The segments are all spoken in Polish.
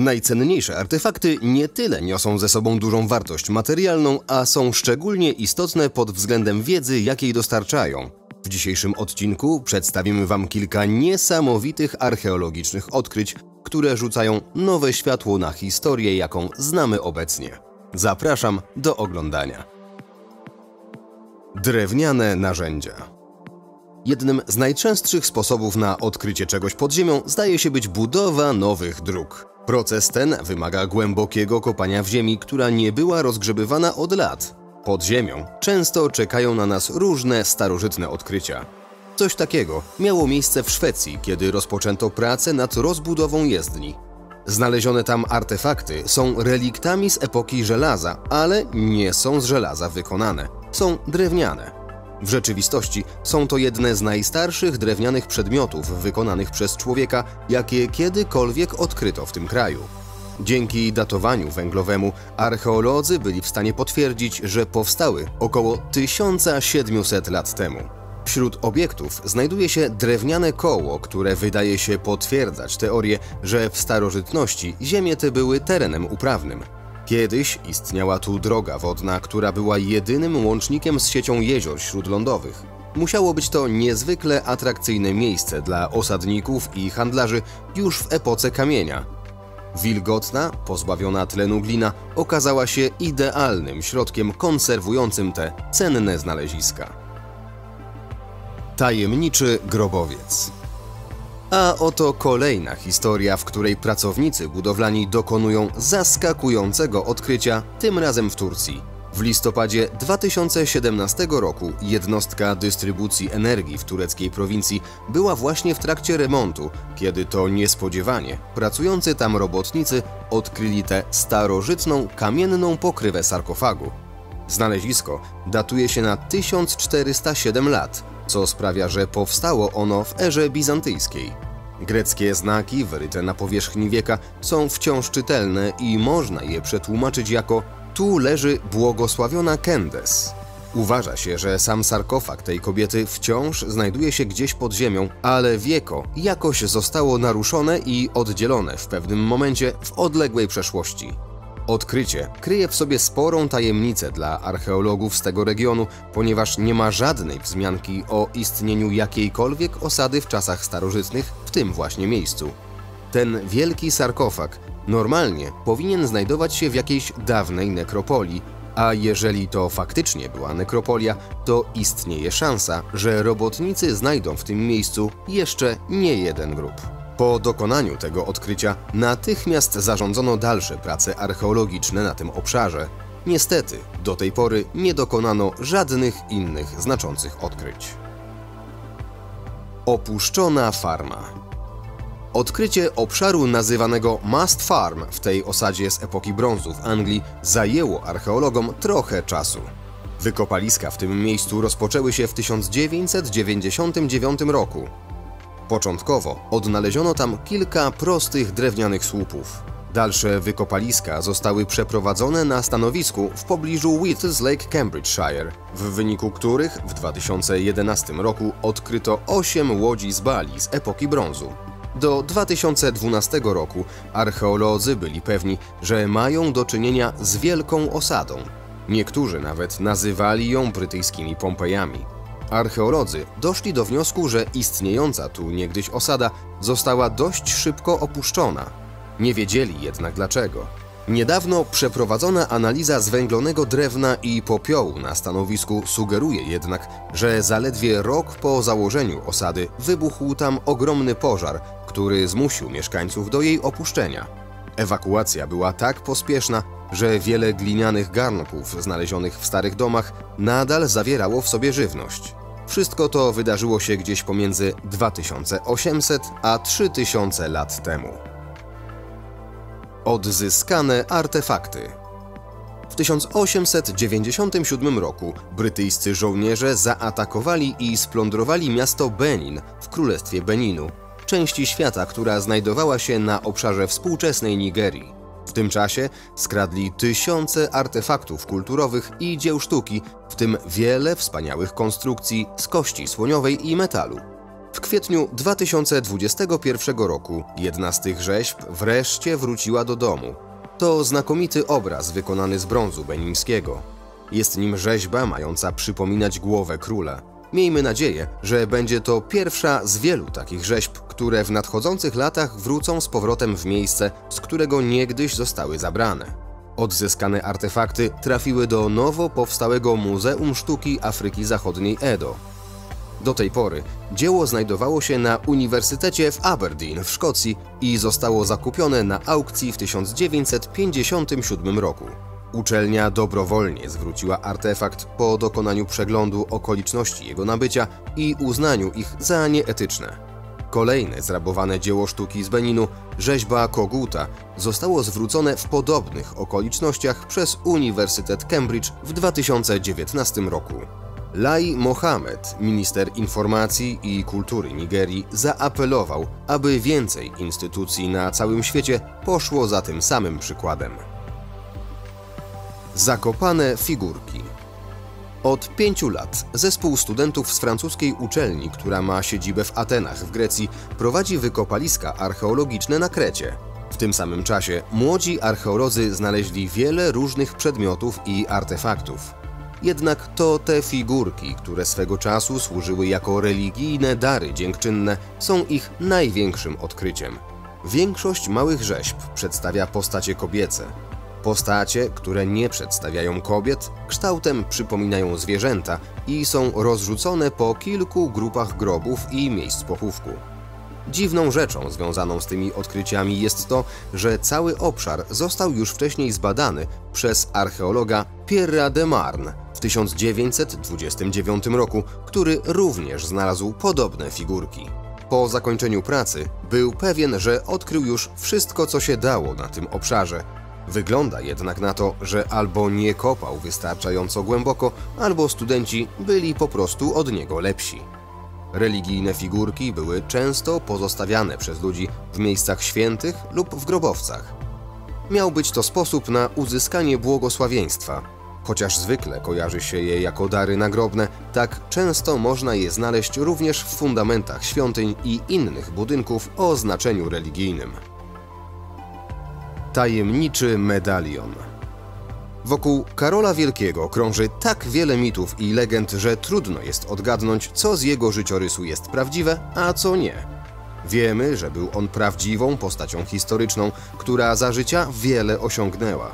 Najcenniejsze artefakty nie tyle niosą ze sobą dużą wartość materialną, a są szczególnie istotne pod względem wiedzy, jakiej dostarczają. W dzisiejszym odcinku przedstawimy Wam kilka niesamowitych archeologicznych odkryć, które rzucają nowe światło na historię, jaką znamy obecnie. Zapraszam do oglądania. Drewniane narzędzia. Jednym z najczęstszych sposobów na odkrycie czegoś pod ziemią zdaje się być budowa nowych dróg. Proces ten wymaga głębokiego kopania w ziemi, która nie była rozgrzebywana od lat. Pod ziemią często czekają na nas różne starożytne odkrycia. Coś takiego miało miejsce w Szwecji, kiedy rozpoczęto pracę nad rozbudową jezdni. Znalezione tam artefakty są reliktami z epoki żelaza, ale nie są z żelaza wykonane. Są drewniane. W rzeczywistości są to jedne z najstarszych drewnianych przedmiotów wykonanych przez człowieka, jakie kiedykolwiek odkryto w tym kraju. Dzięki datowaniu węglowemu archeolodzy byli w stanie potwierdzić, że powstały około 1700 lat temu. Wśród obiektów znajduje się drewniane koło, które wydaje się potwierdzać teorię, że w starożytności ziemie te były terenem uprawnym. Kiedyś istniała tu droga wodna, która była jedynym łącznikiem z siecią jezior śródlądowych. Musiało być to niezwykle atrakcyjne miejsce dla osadników i handlarzy już w epoce kamienia. Wilgotna, pozbawiona tlenu glina okazała się idealnym środkiem konserwującym te cenne znaleziska. Tajemniczy grobowiec. A oto kolejna historia, w której pracownicy budowlani dokonują zaskakującego odkrycia, tym razem w Turcji. W listopadzie 2017 roku jednostka dystrybucji energii w tureckiej prowincji była właśnie w trakcie remontu, kiedy to niespodziewanie pracujący tam robotnicy odkryli tę starożytną kamienną pokrywę sarkofagu. Znalezisko datuje się na 1407 lat, co sprawia, że powstało ono w erze bizantyjskiej. Greckie znaki wyryte na powierzchni wieka są wciąż czytelne i można je przetłumaczyć jako tu leży błogosławiona Kendes. Uważa się, że sam sarkofag tej kobiety wciąż znajduje się gdzieś pod ziemią, ale wieko jakoś zostało naruszone i oddzielone w pewnym momencie w odległej przeszłości. Odkrycie kryje w sobie sporą tajemnicę dla archeologów z tego regionu, ponieważ nie ma żadnej wzmianki o istnieniu jakiejkolwiek osady w czasach starożytnych w tym właśnie miejscu. Ten wielki sarkofag normalnie powinien znajdować się w jakiejś dawnej nekropolii, a jeżeli to faktycznie była nekropolia, to istnieje szansa, że robotnicy znajdą w tym miejscu jeszcze nie jeden grób. Po dokonaniu tego odkrycia natychmiast zarządzono dalsze prace archeologiczne na tym obszarze. Niestety, do tej pory nie dokonano żadnych innych znaczących odkryć. Opuszczona farma. Odkrycie obszaru nazywanego Mast Farm w tej osadzie z epoki brązu w Anglii zajęło archeologom trochę czasu. Wykopaliska w tym miejscu rozpoczęły się w 1999 roku. Początkowo odnaleziono tam kilka prostych drewnianych słupów. Dalsze wykopaliska zostały przeprowadzone na stanowisku w pobliżu Withers Lake, Cambridgeshire, w wyniku których w 2011 roku odkryto 8 łodzi z bali z epoki brązu. Do 2012 roku archeolodzy byli pewni, że mają do czynienia z wielką osadą. Niektórzy nawet nazywali ją brytyjskimi Pompejami. Archeolodzy doszli do wniosku, że istniejąca tu niegdyś osada została dość szybko opuszczona. Nie wiedzieli jednak dlaczego. Niedawno przeprowadzona analiza zwęglonego drewna i popiołu na stanowisku sugeruje jednak, że zaledwie rok po założeniu osady wybuchł tam ogromny pożar, który zmusił mieszkańców do jej opuszczenia. Ewakuacja była tak pospieszna, że wiele glinianych garnków znalezionych w starych domach nadal zawierało w sobie żywność. Wszystko to wydarzyło się gdzieś pomiędzy 2800 a 3000 lat temu. Odzyskane artefakty. W 1897 roku brytyjscy żołnierze zaatakowali i splądrowali miasto Benin w Królestwie Beninu, części świata, która znajdowała się na obszarze współczesnej Nigerii. W tym czasie skradli tysiące artefaktów kulturowych i dzieł sztuki, w tym wiele wspaniałych konstrukcji z kości słoniowej i metalu. W kwietniu 2021 roku jedna z tych rzeźb wreszcie wróciła do domu. To znakomity obraz wykonany z brązu benińskiego. Jest nim rzeźba mająca przypominać głowę króla. Miejmy nadzieję, że będzie to pierwsza z wielu takich rzeźb, które w nadchodzących latach wrócą z powrotem w miejsce, z którego niegdyś zostały zabrane. Odzyskane artefakty trafiły do nowo powstałego Muzeum Sztuki Afryki Zachodniej Edo. Do tej pory dzieło znajdowało się na Uniwersytecie w Aberdeen w Szkocji i zostało zakupione na aukcji w 1957 roku. Uczelnia dobrowolnie zwróciła artefakt po dokonaniu przeglądu okoliczności jego nabycia i uznaniu ich za nieetyczne. Kolejne zrabowane dzieło sztuki z Beninu, rzeźba Koguta, zostało zwrócone w podobnych okolicznościach przez Uniwersytet Cambridge w 2019 roku. Lai Mohamed, minister informacji i kultury Nigerii, zaapelował, aby więcej instytucji na całym świecie poszło za tym samym przykładem. Zakopane figurki. Od pięciu lat zespół studentów z francuskiej uczelni, która ma siedzibę w Atenach w Grecji, prowadzi wykopaliska archeologiczne na Krecie. W tym samym czasie młodzi archeolodzy znaleźli wiele różnych przedmiotów i artefaktów. Jednak to te figurki, które swego czasu służyły jako religijne dary dziękczynne, są ich największym odkryciem. Większość małych rzeźb przedstawia postacie kobiece, Postacie, które nie przedstawiają kobiet, kształtem przypominają zwierzęta i są rozrzucone po kilku grupach grobów i miejsc pochówku. Dziwną rzeczą związaną z tymi odkryciami jest to, że cały obszar został już wcześniej zbadany przez archeologa Pierre de Marne w 1929 roku, który również znalazł podobne figurki. Po zakończeniu pracy był pewien, że odkrył już wszystko, co się dało na tym obszarze, Wygląda jednak na to, że albo nie kopał wystarczająco głęboko, albo studenci byli po prostu od niego lepsi. Religijne figurki były często pozostawiane przez ludzi w miejscach świętych lub w grobowcach. Miał być to sposób na uzyskanie błogosławieństwa. Chociaż zwykle kojarzy się je jako dary nagrobne, tak często można je znaleźć również w fundamentach świątyń i innych budynków o znaczeniu religijnym. Tajemniczy medalion. Wokół Karola Wielkiego krąży tak wiele mitów i legend, że trudno jest odgadnąć, co z jego życiorysu jest prawdziwe, a co nie. Wiemy, że był on prawdziwą postacią historyczną, która za życia wiele osiągnęła.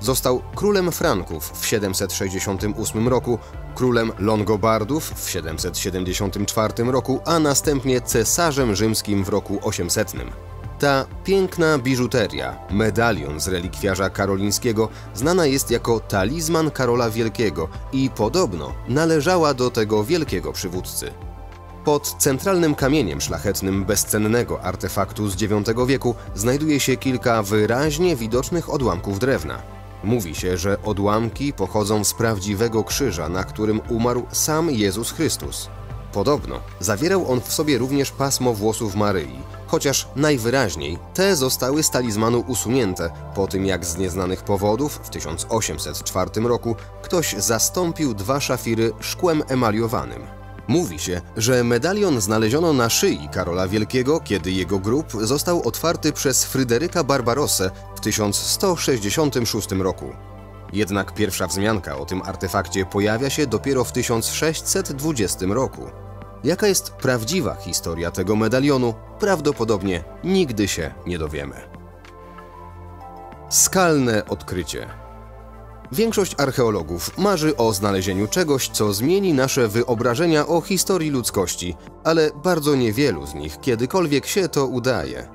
Został królem Franków w 768 roku, królem Longobardów w 774 roku, a następnie cesarzem rzymskim w roku 800. Ta piękna biżuteria, medalion z relikwiarza karolińskiego, znana jest jako talizman Karola Wielkiego i podobno należała do tego wielkiego przywódcy. Pod centralnym kamieniem szlachetnym bezcennego artefaktu z IX wieku znajduje się kilka wyraźnie widocznych odłamków drewna. Mówi się, że odłamki pochodzą z prawdziwego krzyża, na którym umarł sam Jezus Chrystus. Podobno zawierał on w sobie również pasmo włosów Maryi, chociaż najwyraźniej te zostały z talizmanu usunięte po tym jak z nieznanych powodów w 1804 roku ktoś zastąpił dwa szafiry szkłem emaliowanym. Mówi się, że medalion znaleziono na szyi Karola Wielkiego, kiedy jego grób został otwarty przez Fryderyka Barbarossę w 1166 roku. Jednak pierwsza wzmianka o tym artefakcie pojawia się dopiero w 1620 roku. Jaka jest prawdziwa historia tego medalionu, prawdopodobnie nigdy się nie dowiemy. Skalne odkrycie. Większość archeologów marzy o znalezieniu czegoś, co zmieni nasze wyobrażenia o historii ludzkości, ale bardzo niewielu z nich kiedykolwiek się to udaje.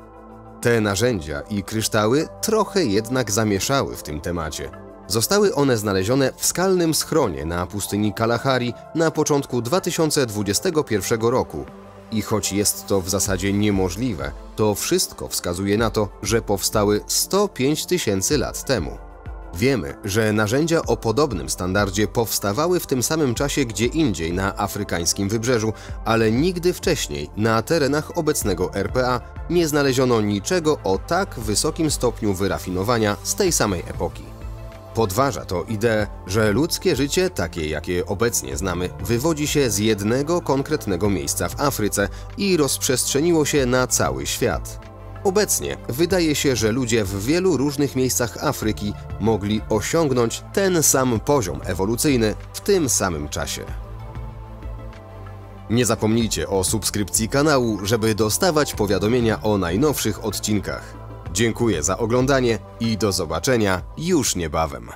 Te narzędzia i kryształy trochę jednak zamieszały w tym temacie. Zostały one znalezione w skalnym schronie na pustyni Kalahari na początku 2021 roku. I choć jest to w zasadzie niemożliwe, to wszystko wskazuje na to, że powstały 105 tysięcy lat temu. Wiemy, że narzędzia o podobnym standardzie powstawały w tym samym czasie gdzie indziej na afrykańskim wybrzeżu, ale nigdy wcześniej na terenach obecnego RPA nie znaleziono niczego o tak wysokim stopniu wyrafinowania z tej samej epoki. Podważa to ideę, że ludzkie życie, takie jakie obecnie znamy, wywodzi się z jednego konkretnego miejsca w Afryce i rozprzestrzeniło się na cały świat. Obecnie wydaje się, że ludzie w wielu różnych miejscach Afryki mogli osiągnąć ten sam poziom ewolucyjny w tym samym czasie. Nie zapomnijcie o subskrypcji kanału, żeby dostawać powiadomienia o najnowszych odcinkach. Dziękuję za oglądanie i do zobaczenia już niebawem.